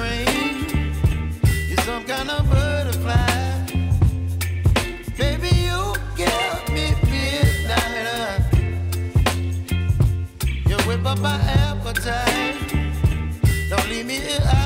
rain. You're some kind of butterfly. Baby, you me midnight. You whip up my appetite. Don't leave me here.